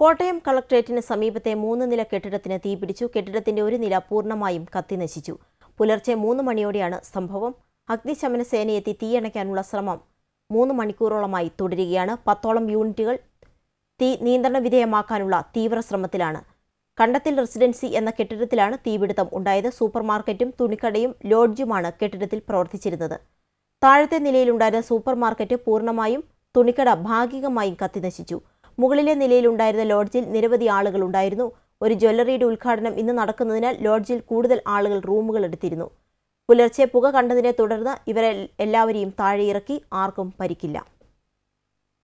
കോട്ടയം കളക്ട്രേറ്റിന് സമീപത്തെ മൂന്ന് നില കെട്ടിടത്തിന് തീപിടിച്ചു കെട്ടിടത്തിന്റെ ഒരു നില പൂർണമായും കത്തിനശിച്ചു പുലർച്ചെ മൂന്ന് മണിയോടെയാണ് സംഭവം. അഗ്നിശമന സേനയെത്തി തീയണയ്ക്കാനുള്ള ശ്രമം മൂന്ന് മണിക്കൂറോളമായി തുടരുകയാണ്. പത്തോളം യൂണിറ്റുകൾ തീ നിയന്ത്രണ വിധേയമാക്കാനുള്ള തീവ്ര ശ്രമത്തിലാണ്. കണ്ടത്തിൽ റെസിഡൻസി എന്ന കെട്ടിടത്തിലാണ് തീപിടുത്തം ഉണ്ടായത്. സൂപ്പർമാർക്കറ്റും തുണിക്കടയും ലോഡ്ജുമാണ് കെട്ടിടത്തിൽ പ്രവർത്തിച്ചിരുന്നത്. താഴത്തെ നിലയിലുണ്ടായിരുന്ന സൂപ്പർമാർക്കറ്റ് പൂർണമായും തുണിക്കട ഭാഗികമായും കത്തിനശിച്ചു മുകളിലെ നിലയിലുണ്ടായിരുന്ന ലോഡ്ജിൽ നിരവധി ആളുകൾ ഉണ്ടായിരുന്നു. ഒരു ജ്വല്ലറിയുടെ ഉദ്ഘാടനം ഇന്ന് നടക്കുന്നതിനാൽ ലോഡ്ജിൽ കൂടുതൽ ആളുകൾ റൂമുകൾ എടുത്തിരുന്നു. പുലർച്ചെ പുക കണ്ടതിനെ തുടർന്ന് ഇവരെ എല്ലാവരെയും താഴെയിറക്കി ആർക്കും പരിക്കില്ല.